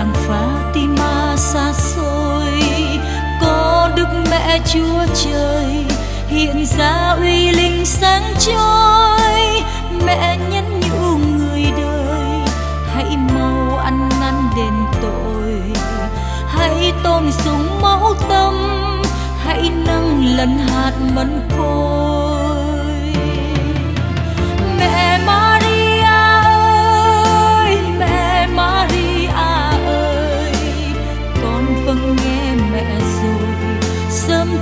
làng Fatima xa xôi. Có Đức Mẹ Chúa Trời hiện ra uy linh sáng chói. Mẹ nhẫn nhủ người đời, hãy mau ăn năn đền tội. Hãy tôn sùng máu tâm, hãy nâng lần hạt mẫn côi.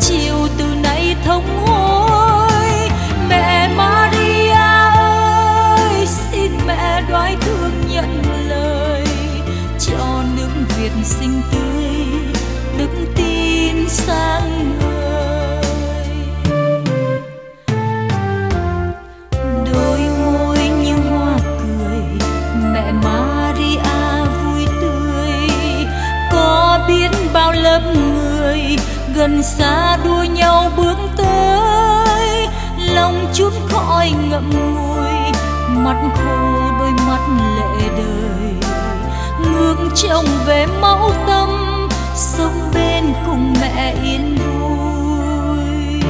chiều từ nay thống hối. Mẹ Maria ơi, xin mẹ đoái thương nhận lời. Cho nước Việt sinh tươi, đức tin sáng ngời. Đôi môi như hoa cười, mẹ Maria vui tươi. Có biết bao lớp người gần xa ngậm ngùi, mắt khô đôi mắt lệ đời. Ngước trông về mẫu tâm, sống bên cùng mẹ yên vui.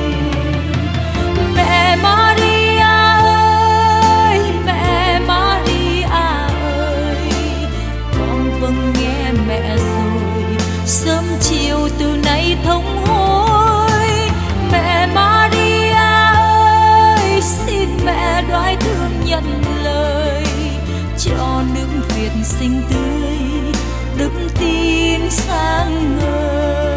Mẹ Maria ơi, mẹ Maria ơi, con vâng nghe mẹ rồi. Sớm chiều từ nay thống Xinh tươi đức tin sáng ngời.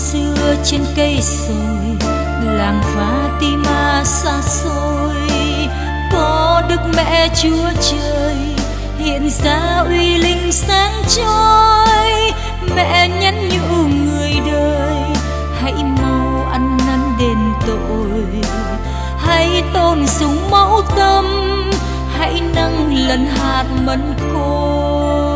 Xưa trên cây sồi, làng Fatima xa xôi. Có đức mẹ chúa trời hiện ra uy linh sáng chói. Mẹ nhắn nhủ người đời, hãy mau ăn năn đền tội. Hãy tôn sùng mẫu tâm. Hãy nâng lần hạt mẫn côi.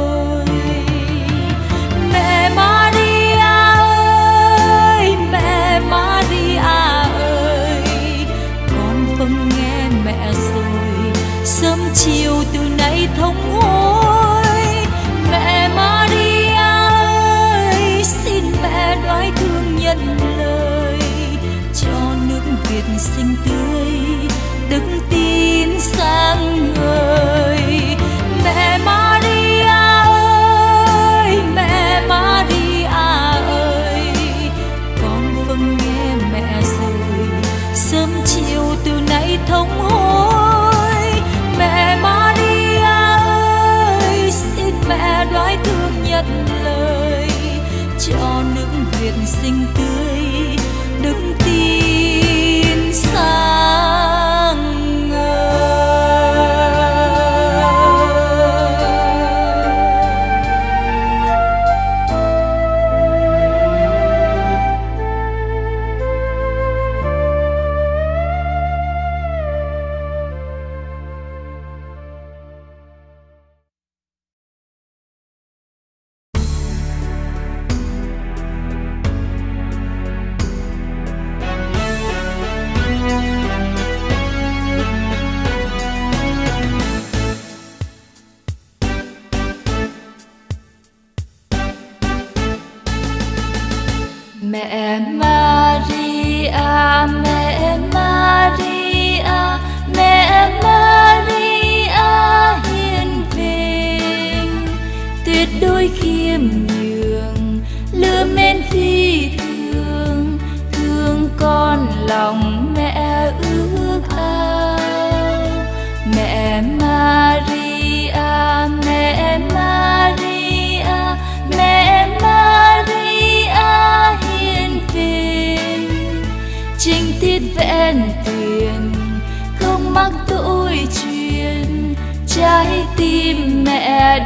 Chiều từ nay thống hối mẹ Maria ơi, xin mẹ đoái thương nhận lời. Cho nước Việt xinh tươi đức tin sáng ngời. Tin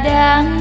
đang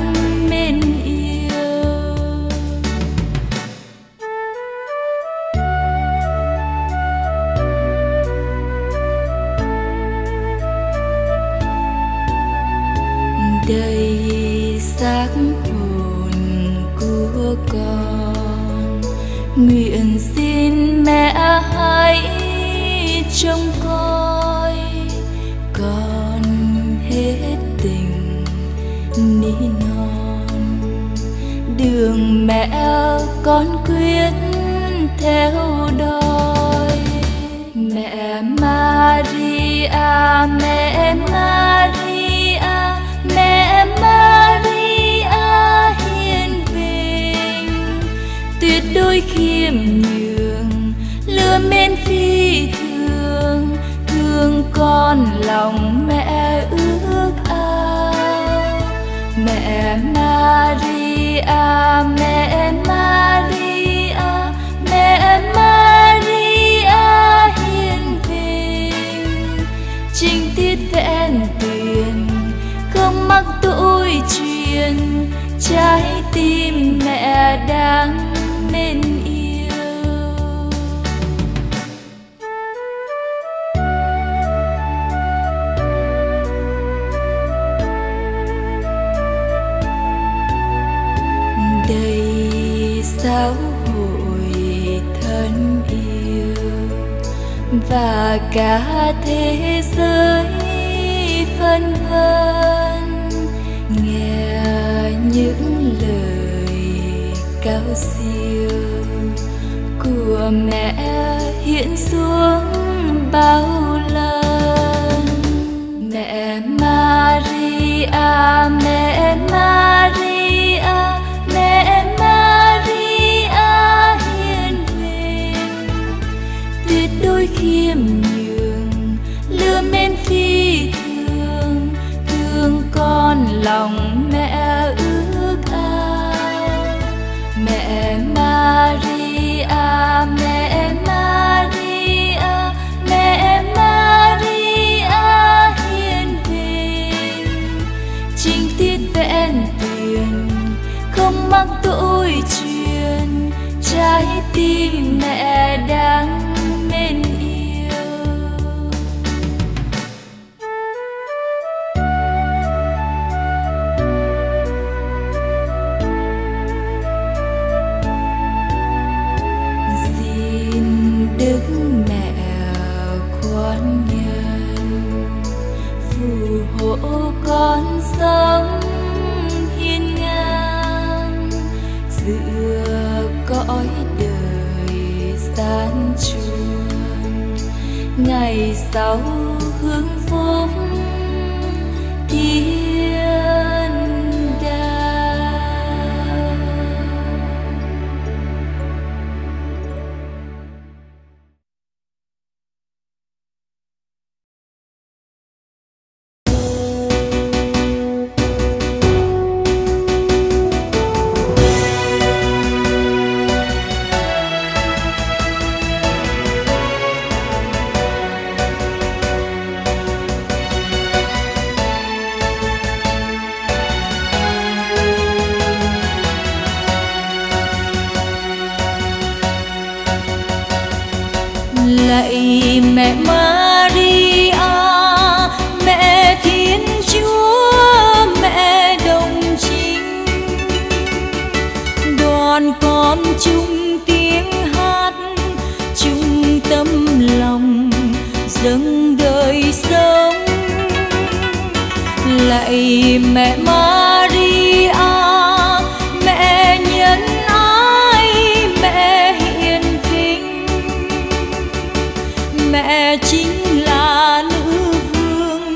mẹ chính là nữ vương,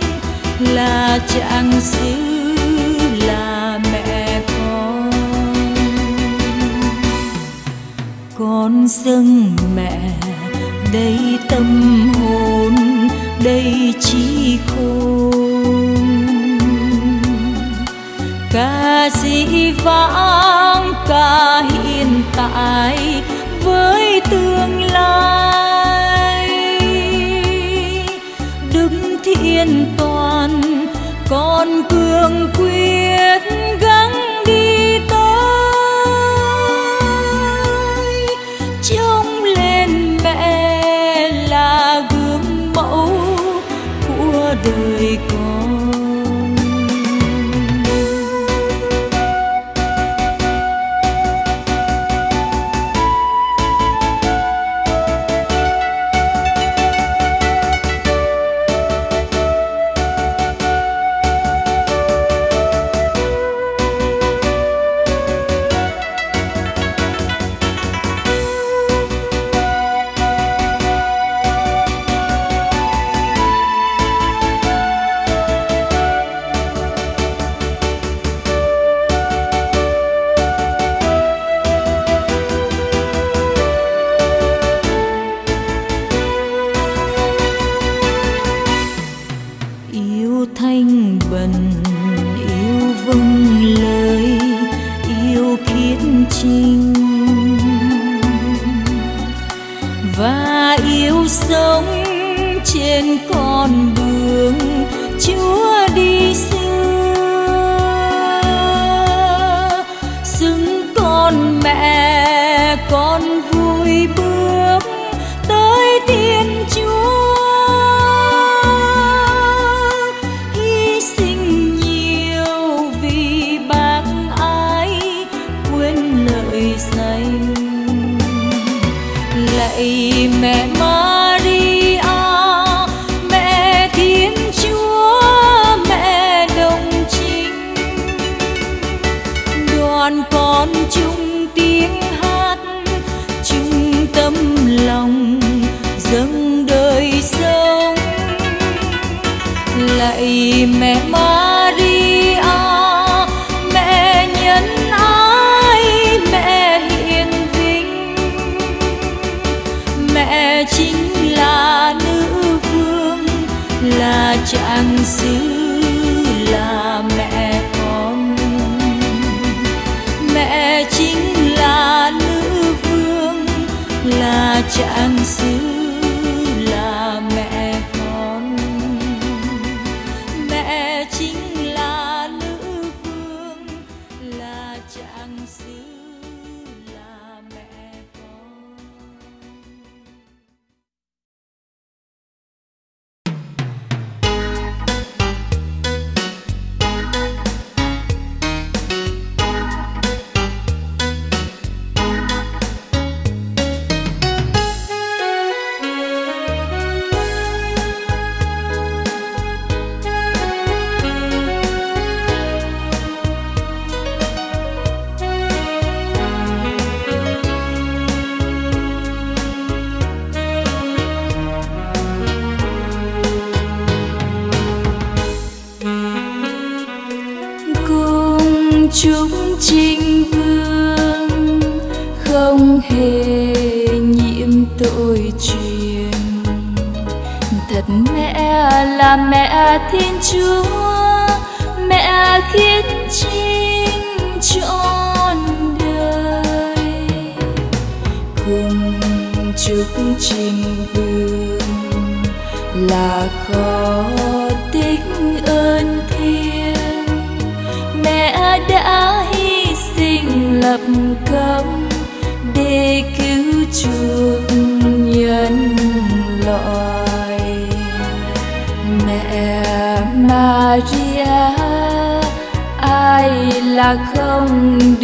là trạng sư, là mẹ con. Con dâng mẹ đây tâm hồn đây trí khôn. Ca dĩ vãng ca hiện tại biên toàn con cương quy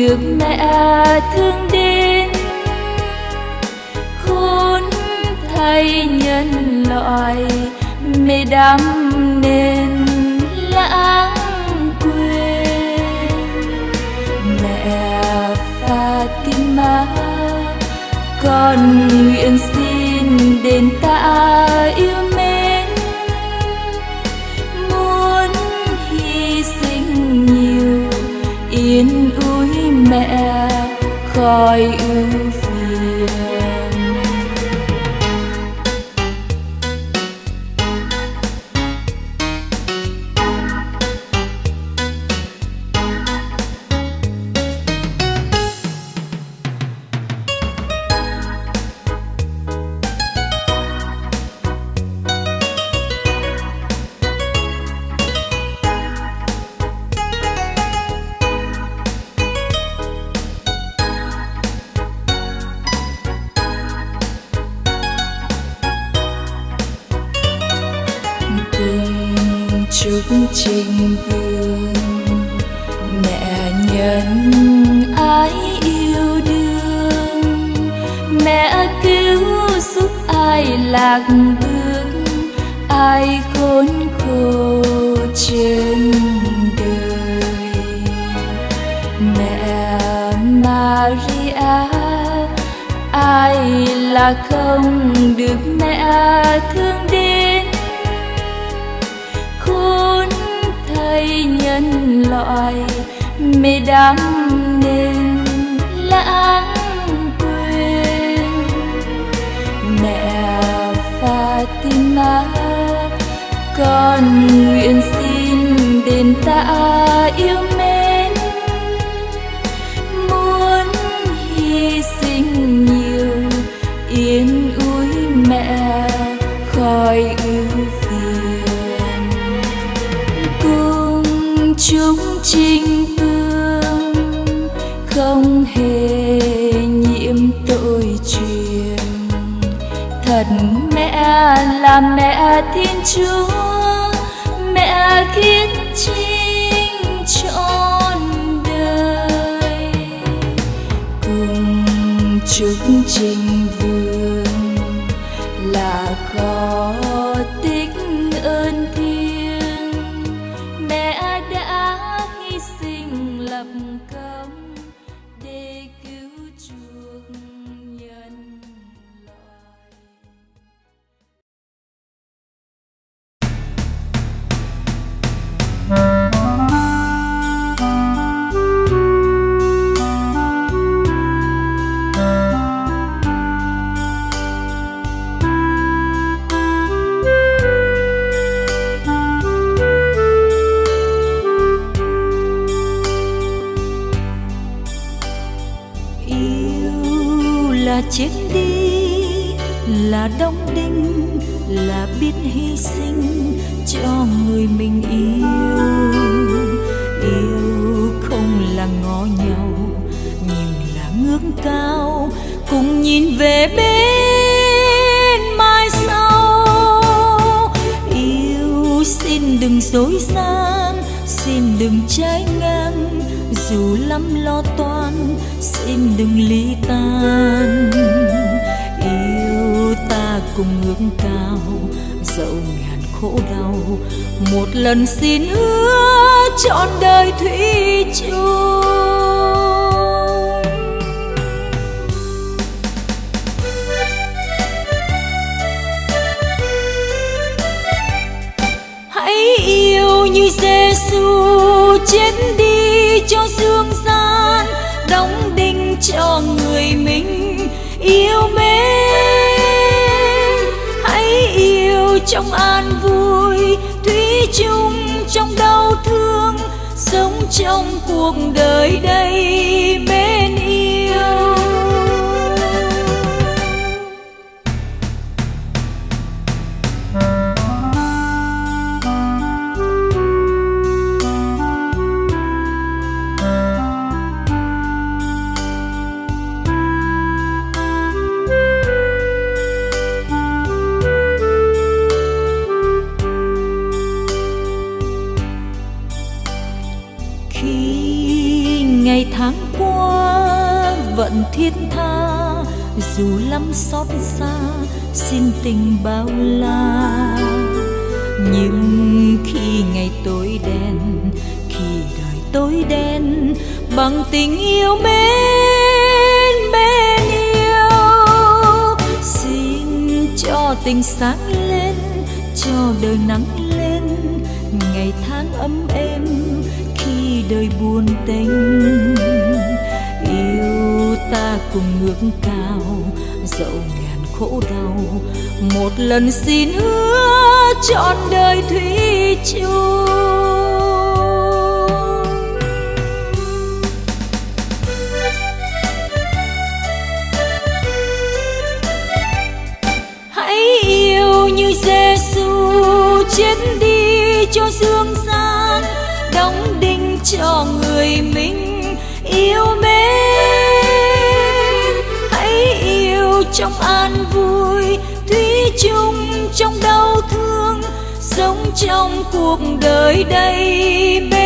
được mẹ thương đến. Khôn thay nhân loại mẹ đắm nên lãng quên. Mẹ Fatima, con nguyện xin đến ta yêu coi ước tình mẹ là mẹ thiên chúa, mẹ khiến trinh trọn đời. Cùng chúc trình vui cuộc đời đây? thiết tha. Dù lắm xót xa, xin tình bao la. Nhưng khi ngày tối đen, khi đời tối đen, bằng tình yêu mến bên yêu, xin cho tình sáng lên, cho đời nắng lên. Ngày tháng ấm êm, khi đời buồn tênh ta cùng ngước cao, dẫu ngàn khổ đau, một lần xin hứa trọn đời thủy chung. trong cuộc đời đây bên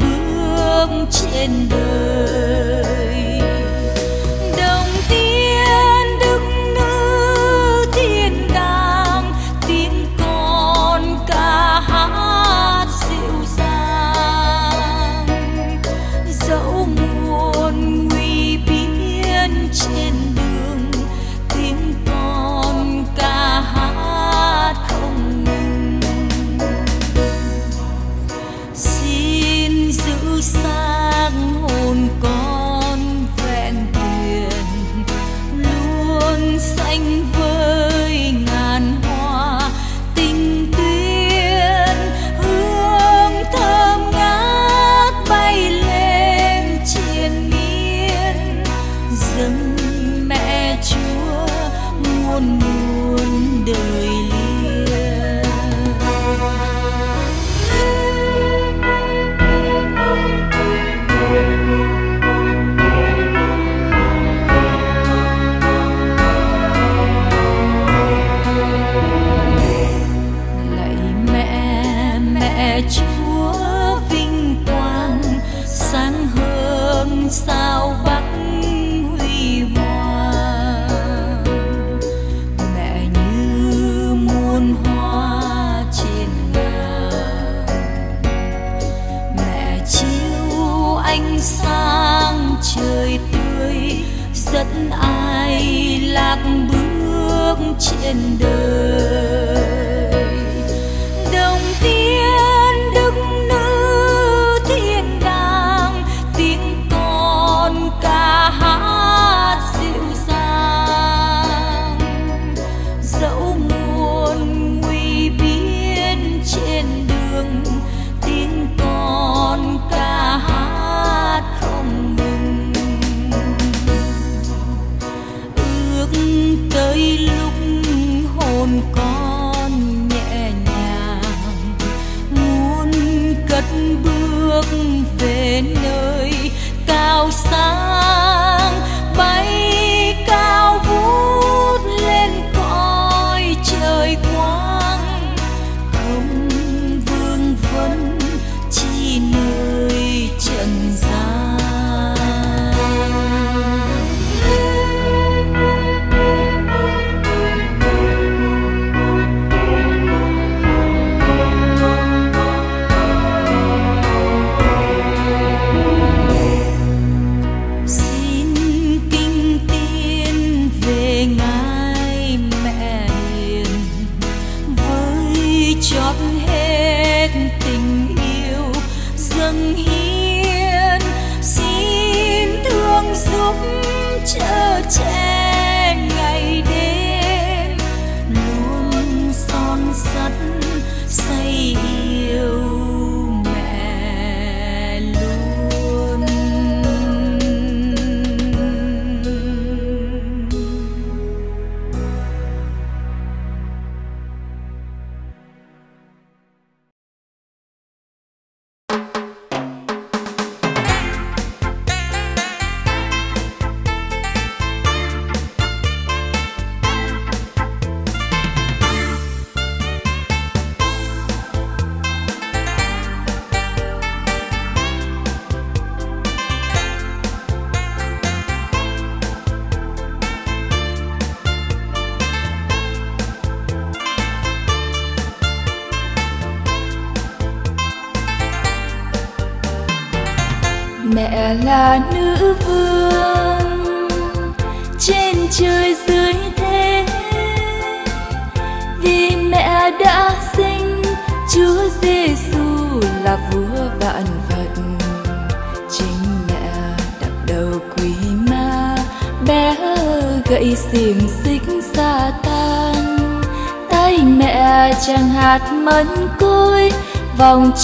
bước trên đời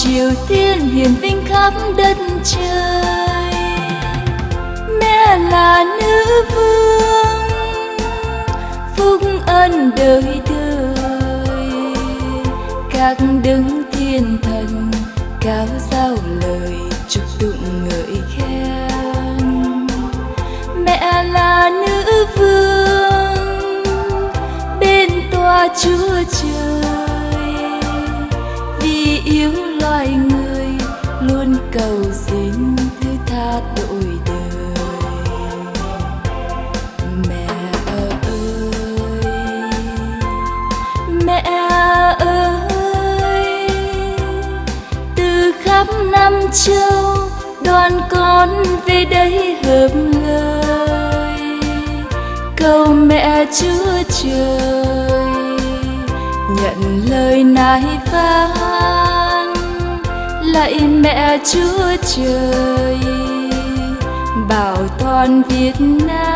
vòng chiều thiên hiển vinh khắp đất trời. Mẹ là nữ vương, phúc ân đời đời. Các đứng thiên thần cao giao lời chúc tụng ngợi khen. Mẹ là nữ vương, bên tòa chúa trời. Vì yêu loài người luôn cầu xin thứ tha tội đời. Mẹ ơi mẹ ơi, từ khắp năm châu đoàn con về đây hợp lời. Cầu mẹ chúa trời nhận lời nài phán lạy mẹ chúa trời bảo toàn việt nam.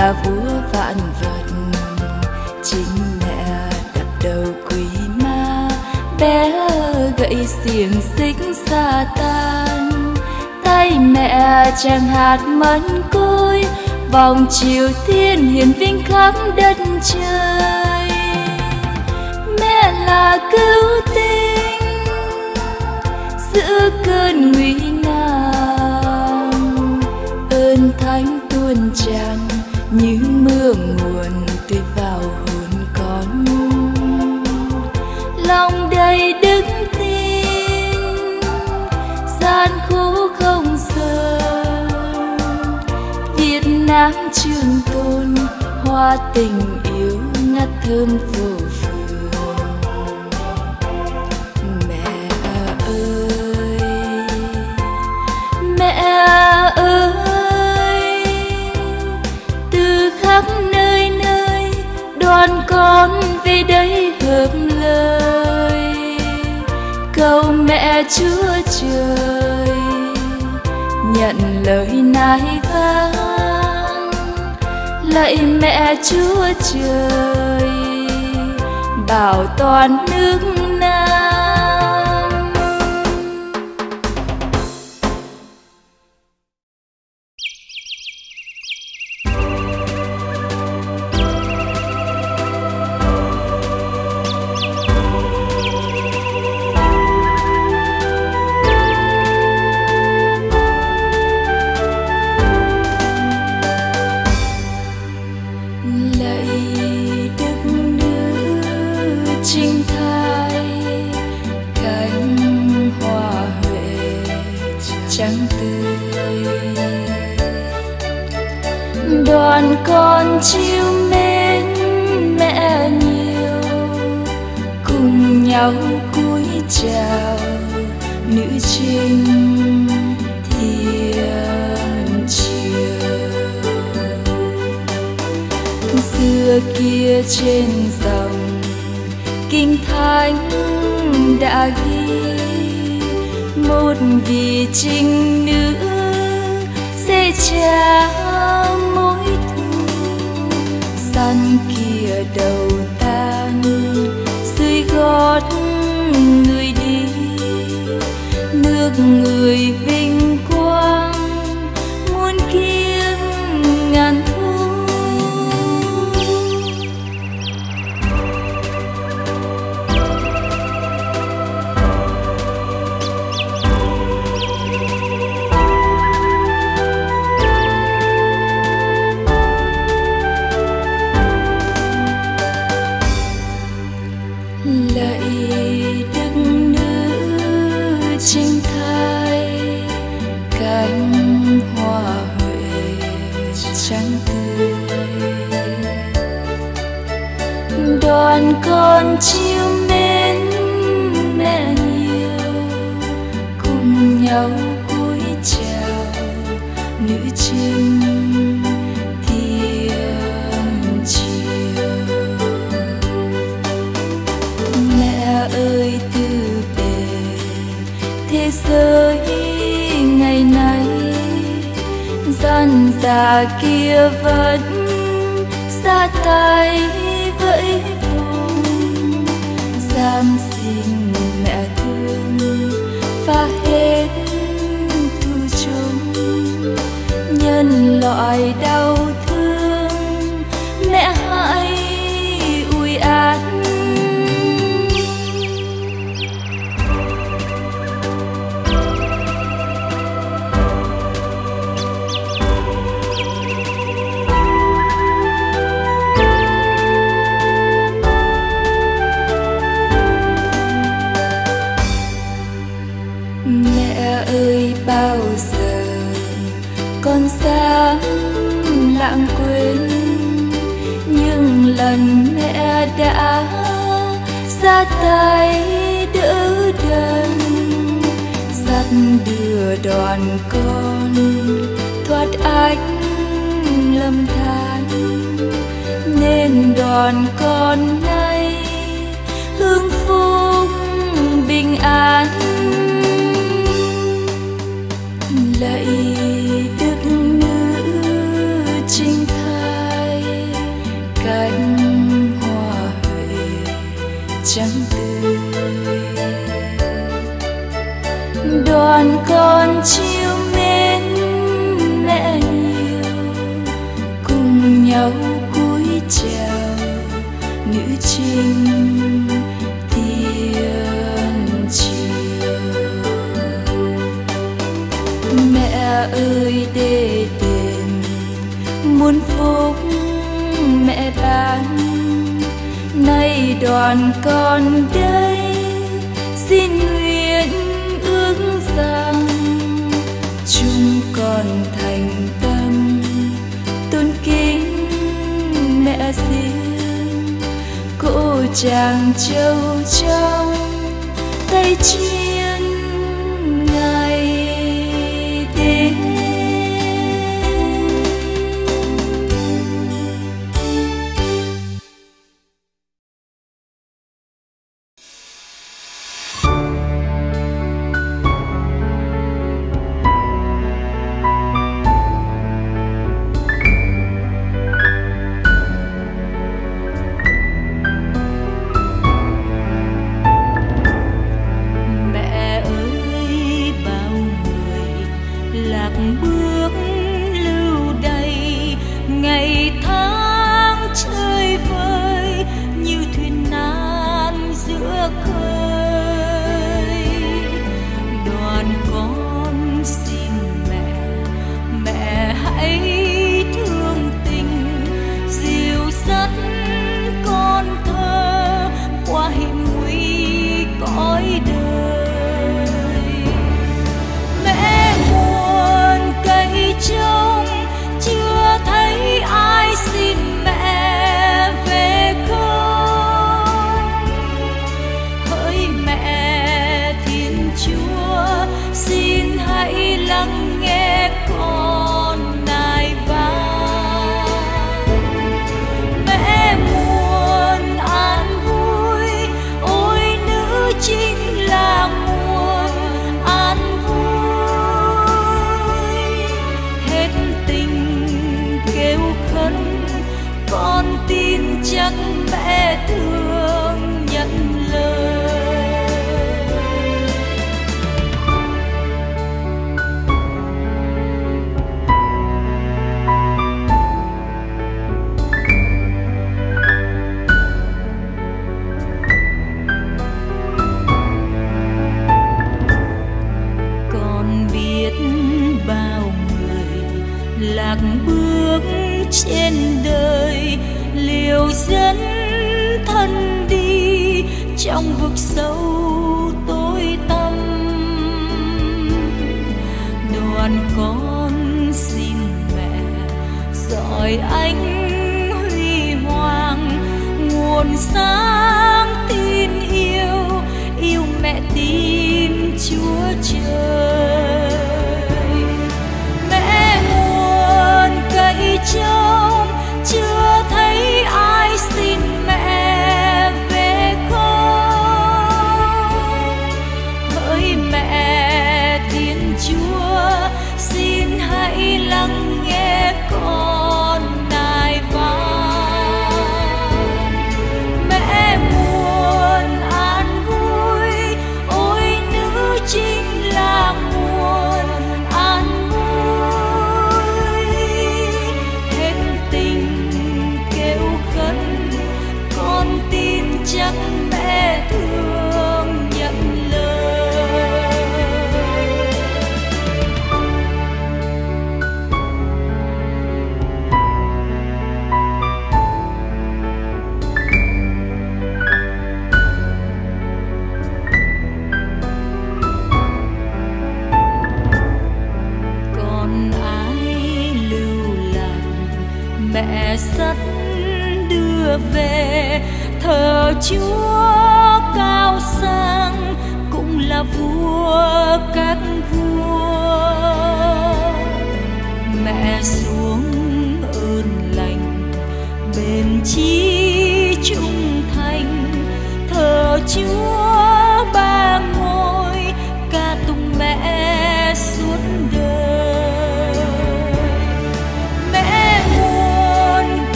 Là vua vạn vật. Chính mẹ đặt đầu quỷ ma, bé gậy xiềng xích sa tan. Tay mẹ chàng hạt mân côi, vòng chiều thiên hiển vinh khắp đất trời. Mẹ là cứu tinh giữa cơn nguy nan. Ơn thánh tuôn tràn như mưa nguồn tưới vào hồn con. Lòng đầy đức tin, gian khổ không sợ Việt Nam trường tôn hoa tình yêu ngát thơm phù con đây hợp lời. Cầu mẹ chúa trời, nhận lời nài vang. Lạy mẹ chúa trời, bảo toàn nước cha ơi đê đền muôn phúc mẹ ban nay đoàn con đây, xin nguyện ước rằng chúng con thành tâm tôn kính mẹ riêng cô chàng châu trong tay chia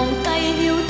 là vòng tay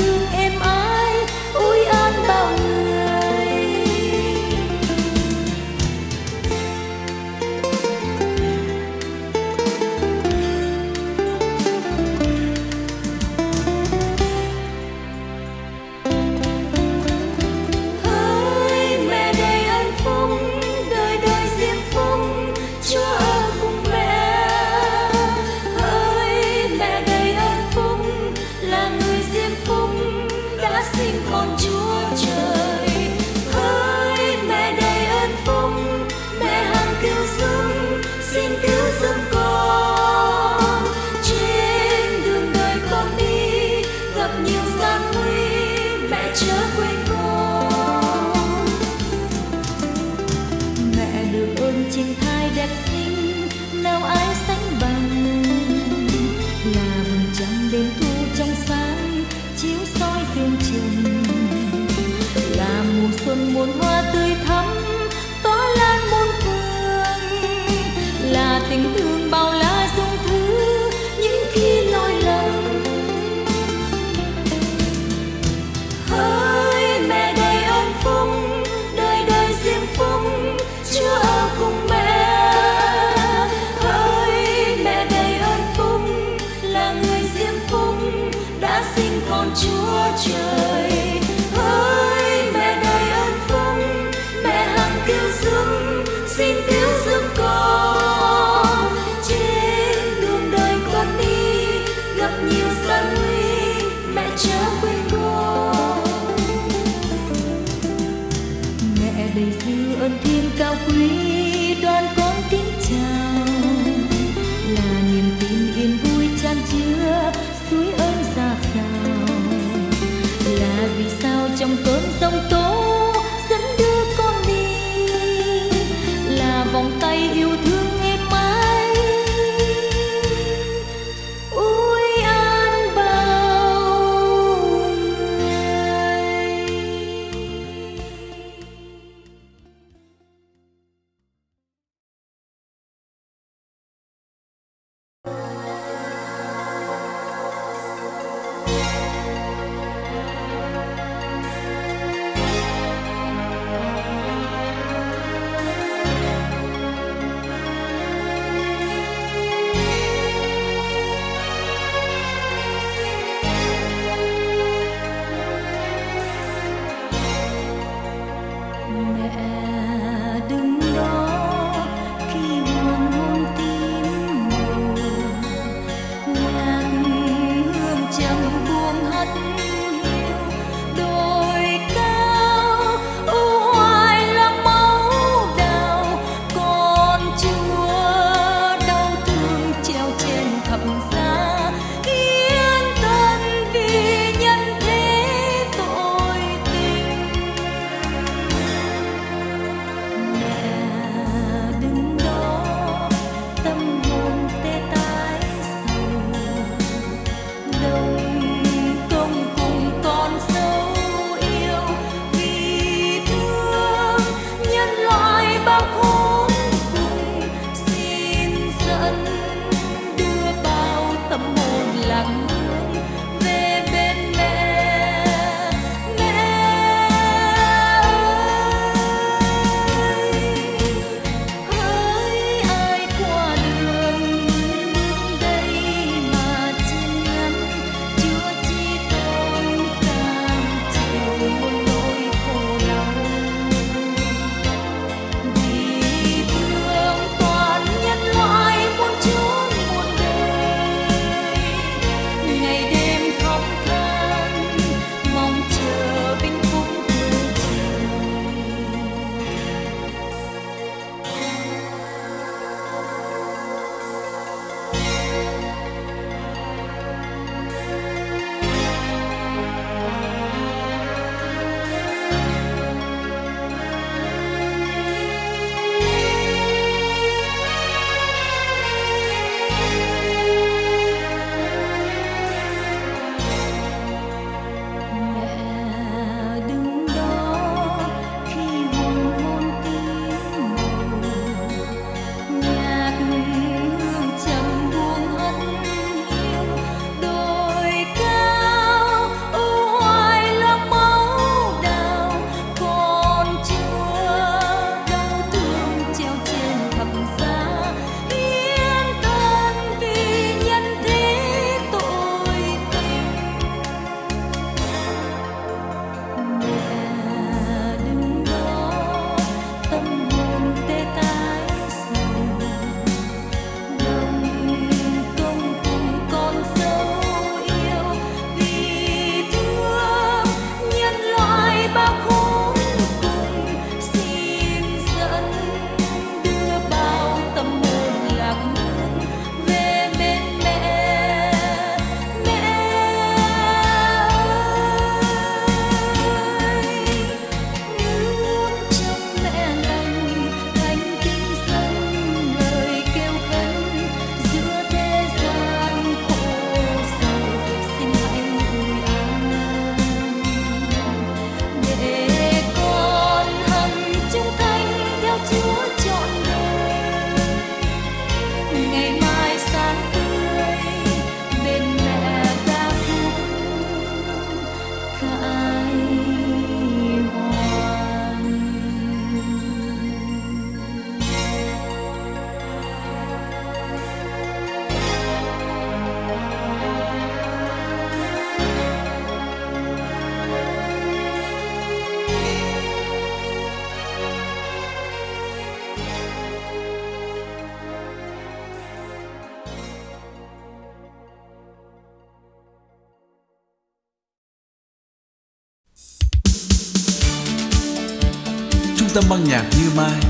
tâm băng nhạc như mai.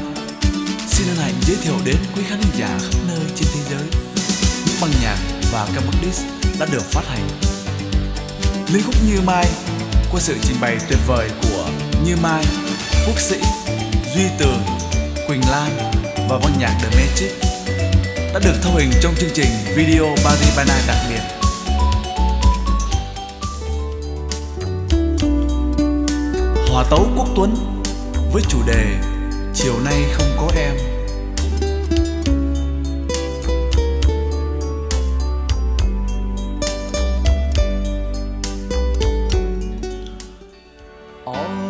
Xin hân hạnh giới thiệu đến quý khán giả khắp nơi trên thế giới. Những băng nhạc và các băng disc đã được phát hành. Linh khúc như mai, qua sự trình bày tuyệt vời của như mai, quốc sĩ duy tường quỳnh lan và băng nhạc the magic, đã được thâu hình trong chương trình video Paris by Night đặc biệt. Hòa tấu Quốc Tuấn với chủ đề Chiều nay không có em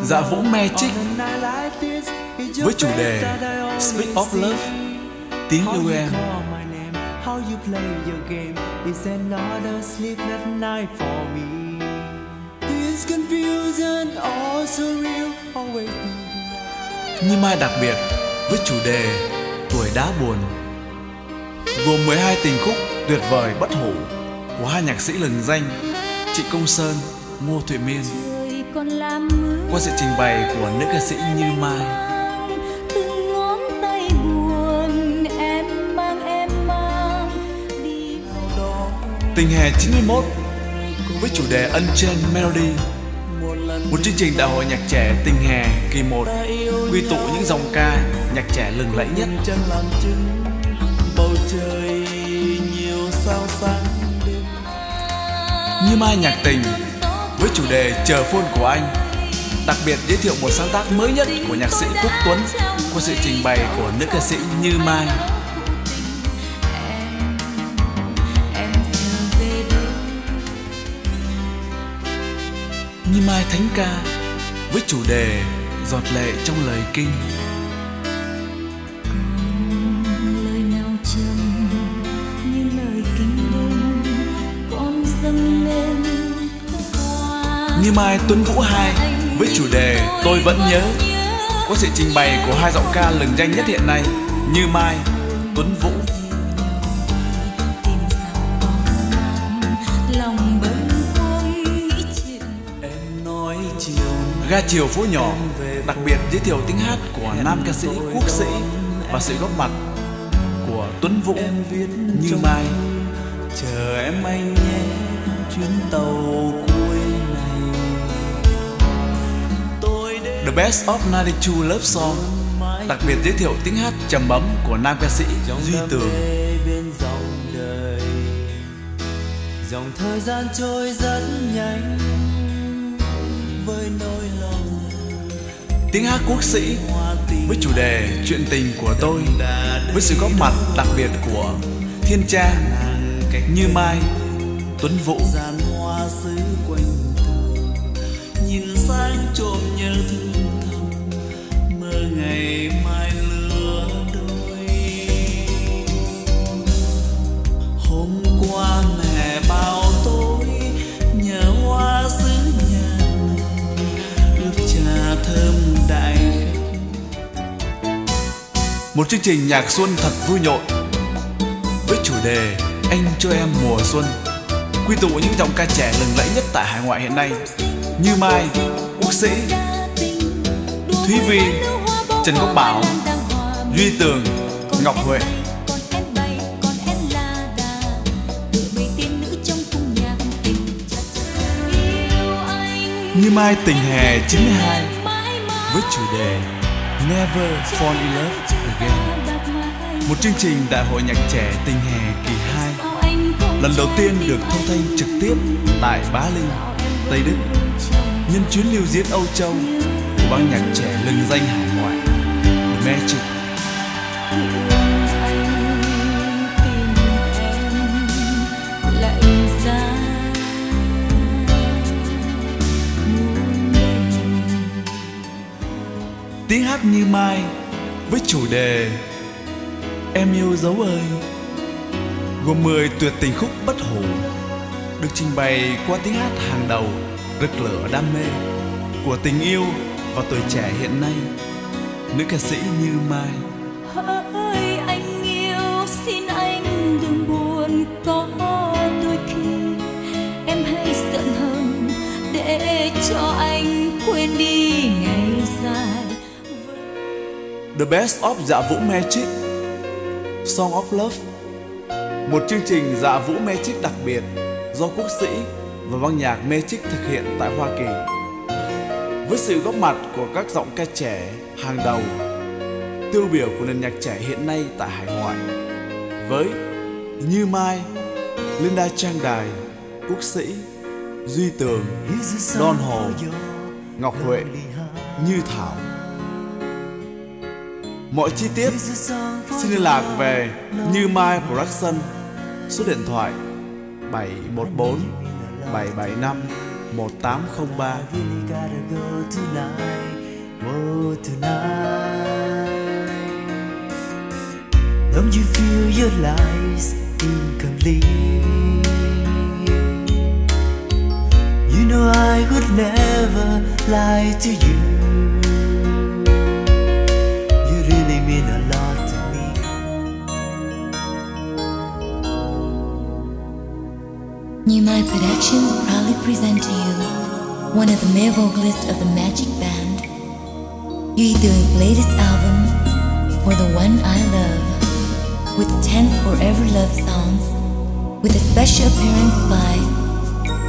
Dạ Vũ Magic với chủ đề Speak of Love Tiếng yêu em How you play your game is another sleepless night for me. This confusion all so real, always be như Mai đặc biệt với chủ đề Tuổi đá buồn. Gồm 12 tình khúc tuyệt vời bất hủ của hai nhạc sĩ lừng danh Trịnh Công Sơn, Ngô Thụy Miên. Qua sự trình bày của nữ ca sĩ Như Mai. Tình hè 91 với chủ đề ân trên Melody. Một chương trình đại hội nhạc trẻ tình hè kỳ 1 quy tụ những dòng ca nhạc trẻ lừng lẫy nhất. Chân làm chứng bầu trời nhiều sao sáng đêm. Như mai nhạc tình với chủ đề chờ phone của anh. Đặc biệt giới thiệu một sáng tác mới nhất của nhạc sĩ Quốc Tuấn qua sự trình bày của nữ ca sĩ Như Mai. Như Mai Thánh Ca với chủ đề giọt lệ trong lời kinh. Như Mai Tuấn Vũ 2 với chủ đề Tôi vẫn nhớ. có sự trình bày của hai giọng ca lừng danh nhất hiện nay Như Mai, Tuấn Vũ. Ga chiều phố nhỏ đặc biệt giới thiệu tiếng hát của nam ca sĩ Quốc sĩ và sự góp mặt của Tuấn Vũ Như Mai. Chờ em anh nhé chuyến tàu cuối này. The Best of 92 Love Song đặc biệt giới thiệu tiếng hát trầm ấm của nam ca sĩ Duy Tường. dòng đời. Dòng thời gian trôi rất nhanh với nỗi tiếng hát quốc sĩ với chủ đề chuyện tình của tôi, với sự góp mặt đặc biệt của Thiên Cha Như Mai, Tuấn Vũ. Một chương trình nhạc xuân thật vui nhộn. Với chủ đề anh cho em mùa xuân. Quy tụ những dòng ca trẻ lừng lẫy nhất tại hải ngoại hiện nay. Như Mai, Quốc sĩ, Thúy Vi, Trần Quốc Bảo, Duy Tường, Ngọc Huệ. Như Mai tình hè 92 với chủ đề Never Fall in Love một chương trình đại hội nhạc trẻ tình hè kỳ 2 lần đầu tiên được thông thanh trực tiếp tại Bá Linh, Tây Đức. Nhân chuyến lưu diễn Âu Châu của ban nhạc trẻ lừng danh hải ngoại. The Magic tiếng hát như mai với chủ đề Em yêu dấu ơi gồm 10 tuyệt tình khúc bất hủ được trình bày qua tiếng hát hàng đầu rực lửa đam mê của tình yêu và tuổi trẻ hiện nay. Nữ ca sĩ như mai. Hỡi anh yêu xin anh đừng buồn có đôi khi em hãy giận hờn để cho anh quên đi ngày dài. The Best of Dạ Vũ Magic Song of Love Một chương trình dạ vũ Magic đặc biệt do quốc sĩ và băng nhạc Magic thực hiện tại Hoa Kỳ với sự góp mặt của các giọng ca trẻ hàng đầu tiêu biểu của nền nhạc trẻ hiện nay tại hải ngoại với Như Mai, Linda Trang Đài, Quốc sĩ, Duy Tường, Don Hồ, Ngọc Huệ, Như Thảo. Mọi chi tiết xin liên lạc về Như Mai Production số điện thoại 714 775 1803 Don't you feel your life's incomplete? You know I would never lie to. You New My Productions proudly present to you one of the male vocalists of the Magic Band, Duy Tường latest album, For the One I Love, with 10 forever love songs, with a special appearance by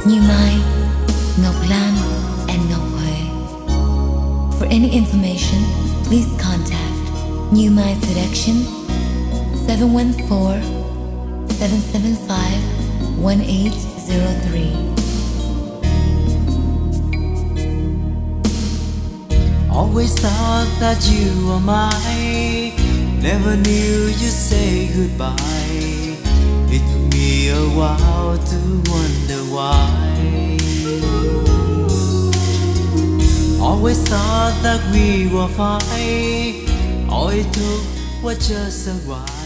Như Mai, Ngọc Lan, and Ngọc Huệ. For any information, please contact New My Productions 714 775 1803. Always thought that you were mine. Never knew you'd say goodbye. It took me a while to wonder why. Always thought that we were fine. All it took was just a while.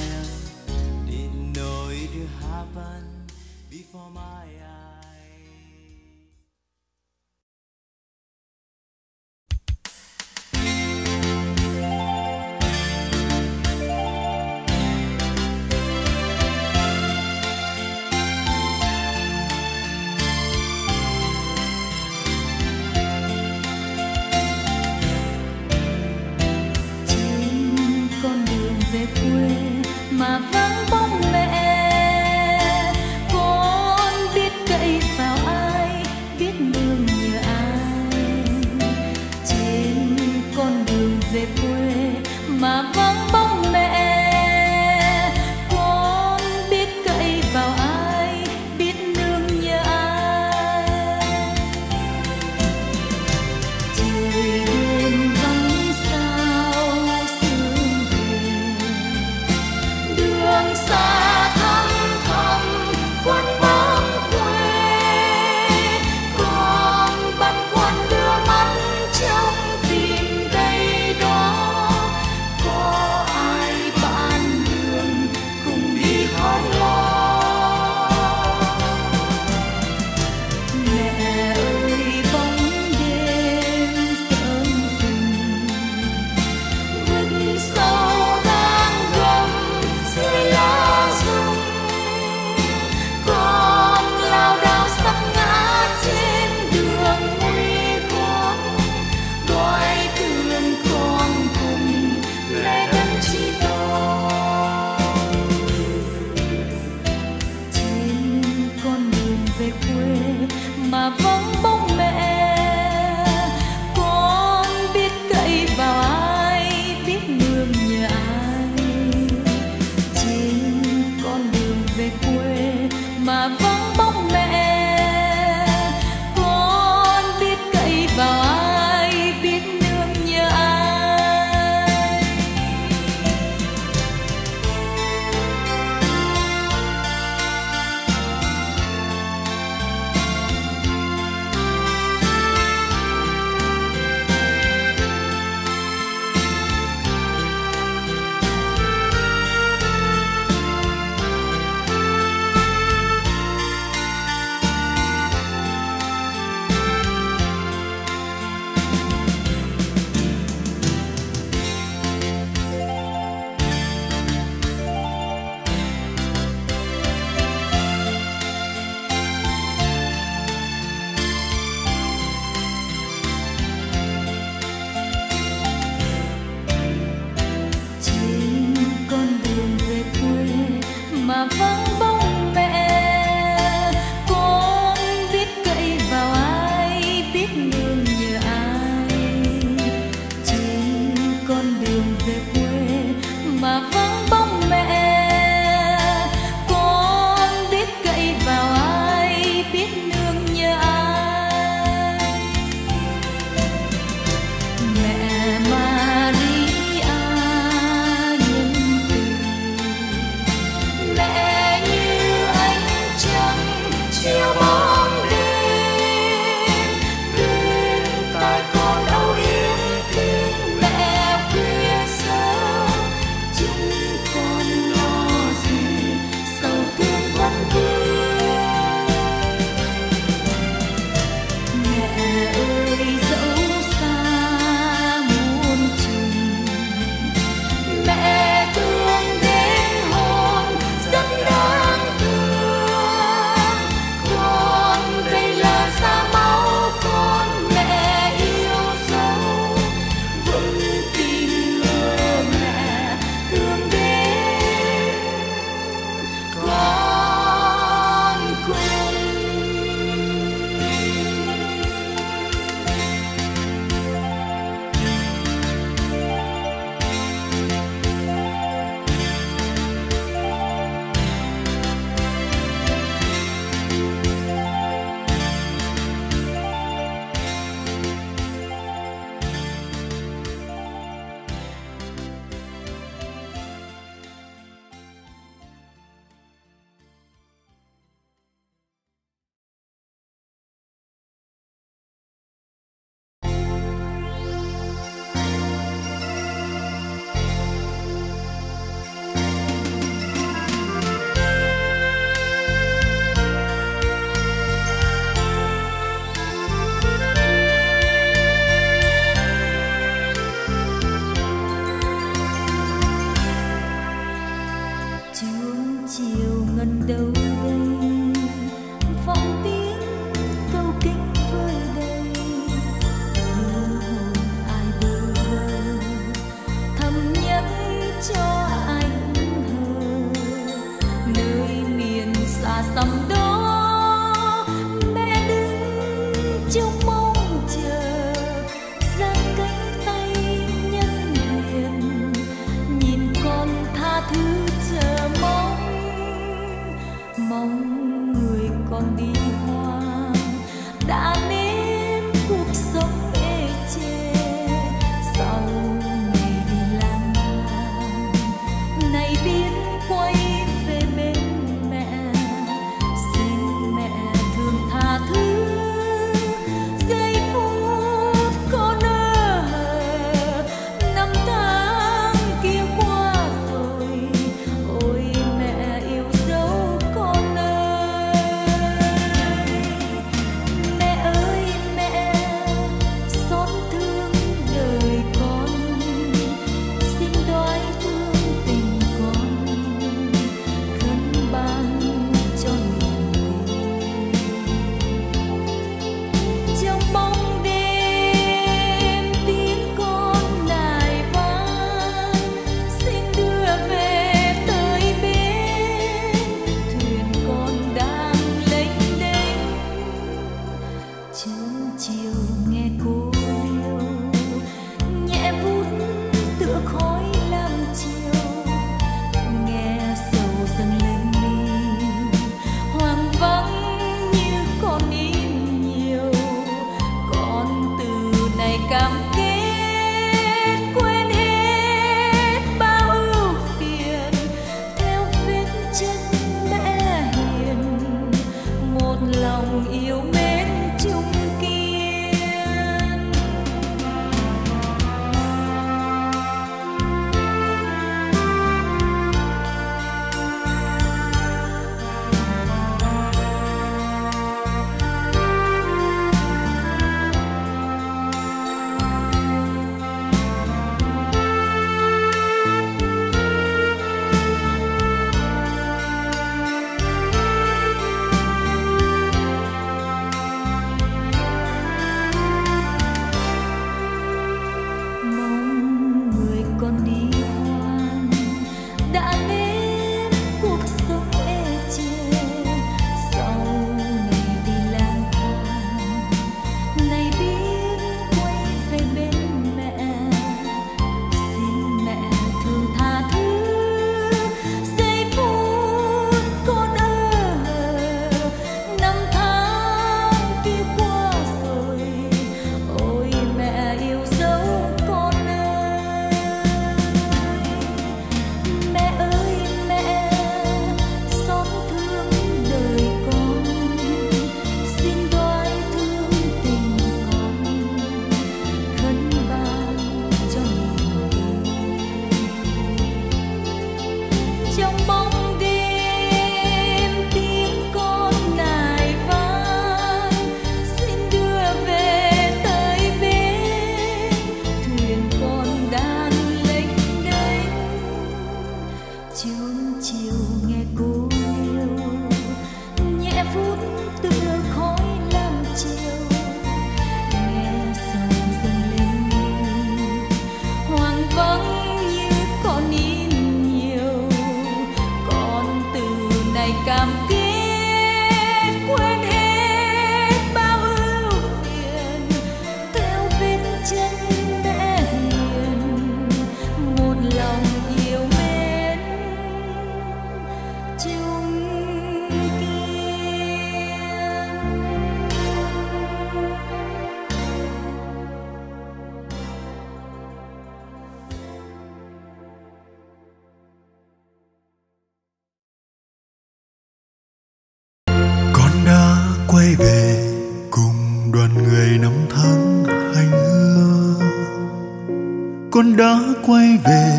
Con